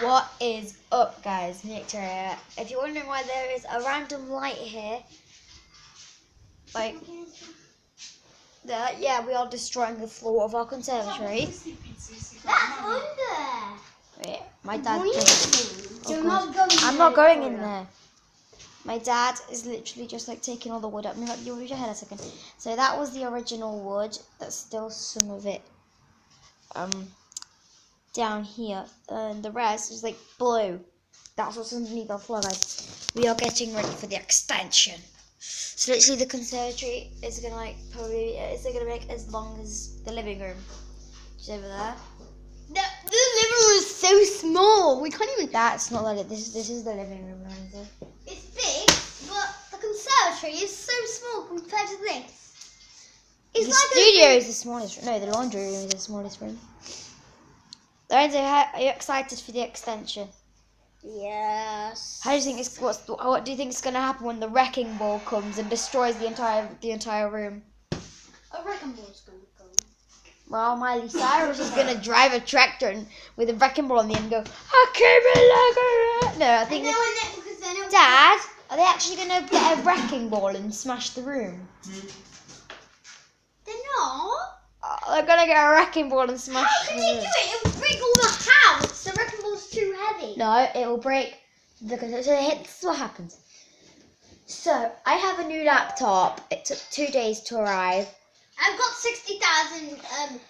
What is up, guys? Victoria. If you're wondering why there is a random light here, like, that, yeah, we are destroying the floor of our conservatory. That's under. Wait, my dad. Just- oh, not I'm not going in there. My dad is literally just like taking all the wood up. Move your head a second. So that was the original wood. That's still some of it. Um, down here, and the rest is like blue. That's what's underneath our floor, guys. We are getting ready for the extension. So literally, the conservatory is gonna like probably uh, it's gonna make as long as the living room, which is over there. The, the living room is so small. We can't even. That's not like it. This is this is the living room. It's big, but the conservatory is so small compared to this. It's the like studio is the smallest. Room no, the laundry room is the smallest room. Lorenzo, how, are you excited for the extension? Yes. How do you think it's what's what do you think is going to happen when the wrecking ball comes and destroys the entire the entire room? A wrecking ball's gonna come. Well, Miley Cyrus is going to drive a tractor and, with a wrecking ball on the end and go, I came in like a. No, I I think. know, it's- and then, because then it Dad, are they actually going to get a wrecking ball and smash the room? They're not. Oh, they're going to get a wrecking ball and smash How the can they room. do it? It will break all the house. The too heavy. No, it will break the controller. So here- this is what happens. So I have a new laptop. It took two days to arrive. I've got sixty thousand. Um,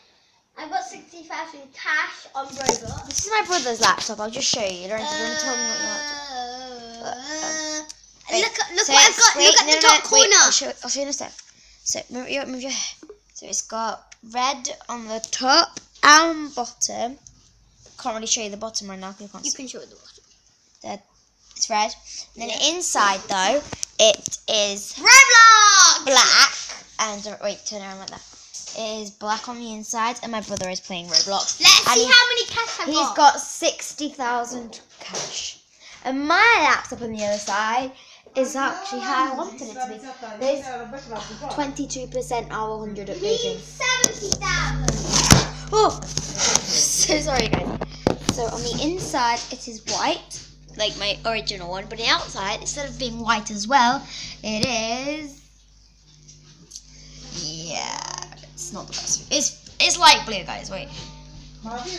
I've got sixty thousand cash on Roblox. This is my brother's laptop. I'll just show you. Lorenzo, do you want to tell me what your laptop? Uh, Wait, look, look so what I've it's- got. wait, look at no, the top no, corner. Wait, I'll, show, I'll show you in a sec. So move your move your. So it's got red on the top and bottom. Can't really show you the bottom right now. You can't You see. can show it the bottom. There. It's red. And then Yeah. inside though, it is Roblox. black and uh, wait, turn around like that. It is black on the inside, and my brother is playing Roblox. Let's And see how many cash I've He's got. got sixty thousand cash, and my laptop on the other side is actually how I wanted it to be. There's twenty-two percent hour hundred updating. He's seventy thousand. Oh, so sorry guys. So on the inside it is white, like my original one, but the outside instead of being white as well, it is. Yeah, it's not the best. It's it's light blue, guys. Wait, how do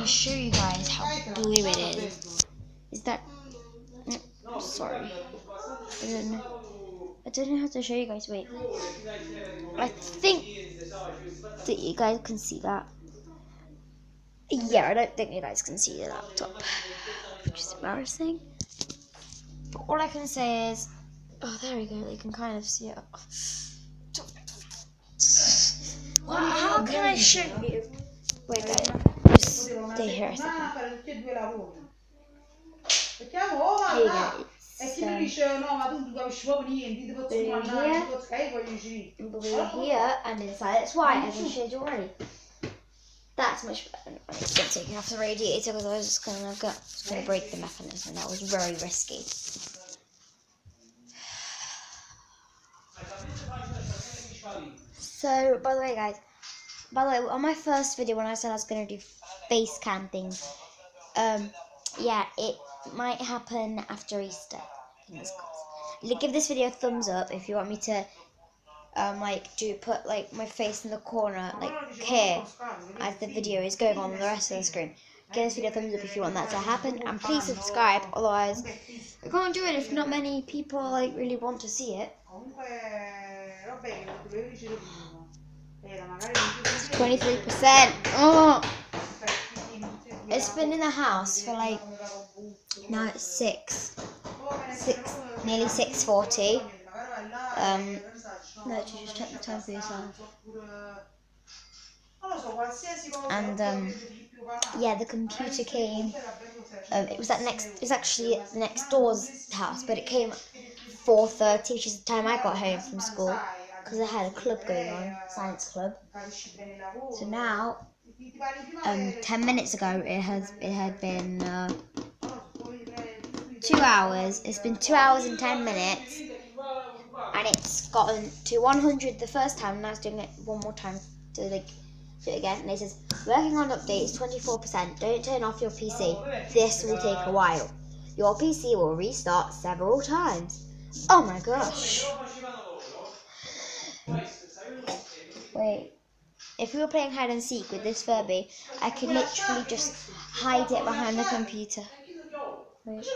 I show you guys how blue it is? Is that? Mm, sorry, I don't know. I don't know how to show you guys. Wait, I think that you guys can see that. Yeah, I don't think you guys can see the laptop, which is embarrassing. But all I can say is, oh, there we go. You can kind of see it. Well, how can I show you? Wait, guys, just stay here a. Here you go. It's here and inside white, as I showed you already. That's much better. I'm just gonna take off the radiator because I was just gonna go, just gonna break the mechanism. That was very risky. So, by the way, guys, by the way, on my first video when I said I was gonna do face cam things, um, yeah, it might happen after Easter. Fingers crossed. Give this video a thumbs up if you want me to um like do put like my face in the corner like here as the video is going on the rest of the screen. Give this video a thumbs up if you want that to happen and please subscribe otherwise I can't do it if not many people like really want to see it. Twenty three percent. Oh it's been in the house for like now it's six. Six nearly six forty. Um no, to just check the time for yourself. And um, yeah, the computer came. Um, it was at next. It was actually at the next door's house, but it came four thirty, which is the time I got home from school, because I had a club going on, science club. So now, um, ten minutes ago, it has it had been uh, two hours. It's been two hours and ten minutes, and it's gotten to one hundred the first time, and I was doing it one more time to like Do it again. And it says, working on updates 24%. Don't turn off your PC. This will take a while. Your PC will restart several times. Oh my gosh. Wait. If we were playing hide and seek with this Furby, I could literally just hide it behind the computer. Wait.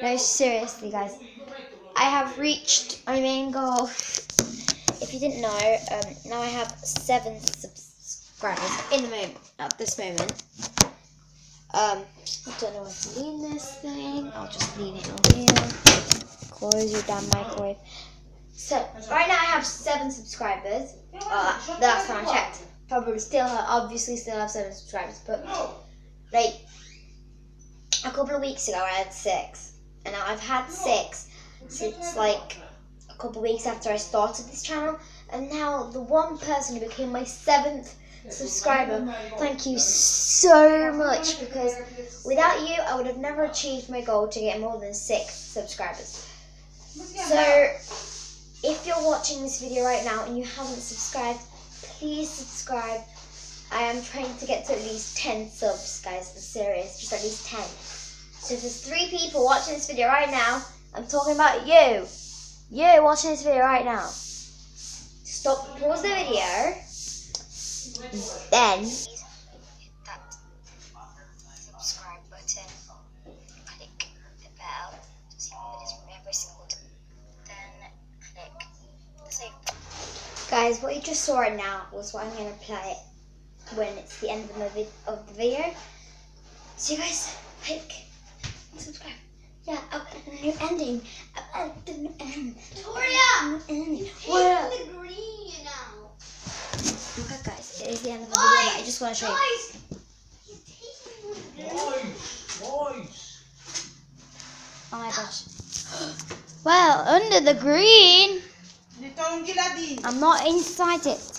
No, seriously, guys. I have reached my main goal. If you didn't know, um, now I have seven subscribers in the moment, at this moment. Um, I don't know where to lean this thing. I'll just lean it on here. Close your damn microwave. So, right now I have seven subscribers. Uh, the last time I checked. Probably still, obviously still have seven subscribers, but like a couple of weeks ago I had six, and now I've had six since like a couple of weeks after I started this channel, and now the one person who became my seventh subscriber, thank you so much because without you I would have never achieved my goal to get more than six subscribers. So if you're watching this video right now and you haven't subscribed, please subscribe. I am trying to get to at least 10 subs, guys. I'm serious, just at least 10. So if there's three people watching this video right now, I'm talking about you. You watching this video right now. Stop, pause the video. Then that subscribe button, click the bell to see videos from every single time. Then click the save Guys, what you just saw right now was what I'm going to play when it's the end of the, vid- of the video. So you guys, like, subscribe. Yeah, up and a new ending. Up and a new end. Victoria! Ending. Take Well, the green now. okay, guys, it is the end of the video. I just want to show you. Guys! He's taking the green. Oh my gosh. Well, under the green, I'm not inside it.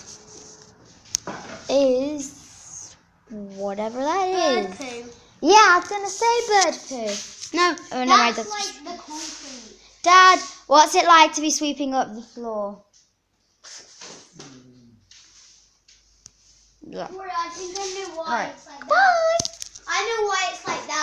Is whatever that is. Bird poo. Yeah, I was gonna say bird poo. No, oh, no, That's that's like the concrete. Dad, what's it like to be sweeping up the floor? Yeah. I think I know why Alright. it's like that. Bye. I know why it's like that.